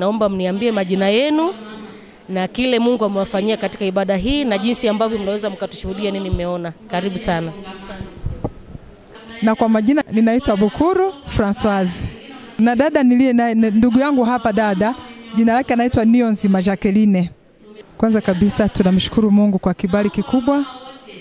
Naomba mniambie majina yenu na kile Mungu amewafanyia katika ibada hii na jinsi ambavyo mnaweza mkatushuhudia nini mmeona. Karibu sana. Na kwa majina ninaitwa Bukuru Francoise. Na dada niliye naye ndugu yangu hapa dada, jina lake anaitwa Nionzima Jacqueline. Kwanza kabisa tunamshukuru Mungu kwa kibali kikubwa.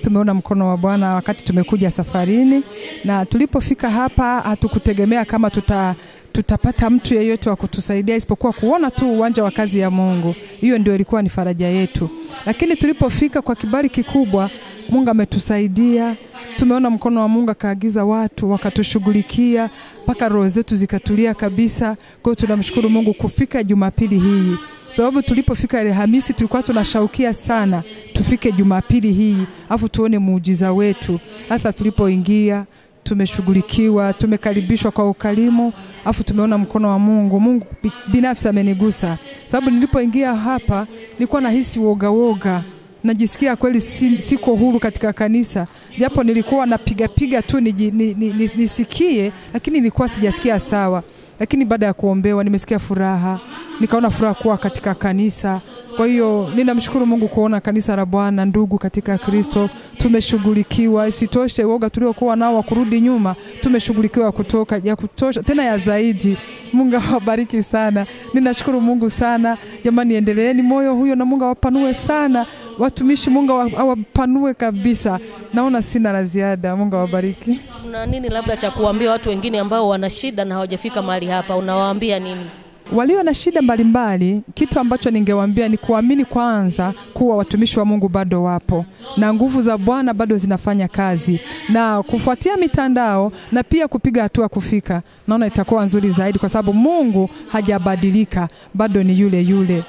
Tumeona mkono wa Bwana wakati tumekuja safarini, na tulipofika hapa hatukutegemea kama tuta tutapata mtu yeyote wa kutusaidia isipokuwa kuona tu uwanja wa kazi ya Mungu. Hiyo ndio ilikuwa ni faraja yetu, lakini tulipofika kwa kibali kikubwa, Mungu ametusaidia. Tumeona mkono wa Mungu akaagiza watu wakatushughulikia mpaka roho zetu zikatulia kabisa. Kwa hiyo tunamshukuru Mungu kufika Jumapili hii sababu tulipofika Alhamisi tulikuwa tunashaukia sana tufike Jumapili hii afu tuone muujiza wetu. Hasa tulipoingia tumeshughulikiwa, tumekaribishwa kwa ukarimu, afu tumeona mkono wa Mungu. Mungu binafsi amenigusa, sababu nilipoingia hapa nilikuwa nahisi woga woga, najisikia kweli si, siko huru katika kanisa, japo nilikuwa napigapiga tu niji, ni, ni, ni, nisikie, lakini nilikuwa sijasikia sawa. Lakini baada ya kuombewa nimesikia furaha, nikaona furaha kuwa katika kanisa. Kwa hiyo ninamshukuru Mungu kuona kanisa la Bwana, ndugu katika Kristo, tumeshughulikiwa. Isitoshe woga tuliokuwa nao wa kurudi nyuma, tumeshughulikiwa kutoka ya kutosha, tena ya zaidi. Mungu awabariki sana, ninashukuru Mungu sana. Jamani, endeleeni moyo huyo, na Mungu awapanue sana watumishi, Mungu awapanue kabisa. Naona sina la ziada. Mungu awabariki. Una nini labda cha kuambia watu wengine ambao wana shida na hawajafika mahali hapa, unawaambia nini? Walio na shida mbalimbali, kitu ambacho ningewaambia ni kuamini kwanza kuwa watumishi wa Mungu bado wapo na nguvu za Bwana bado zinafanya kazi, na kufuatia mitandao na pia kupiga hatua kufika, naona itakuwa nzuri zaidi, kwa sababu Mungu hajabadilika, bado ni yule yule.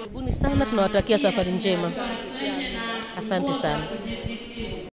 Karibuni sana, tunawatakia safari njema. Asante sana.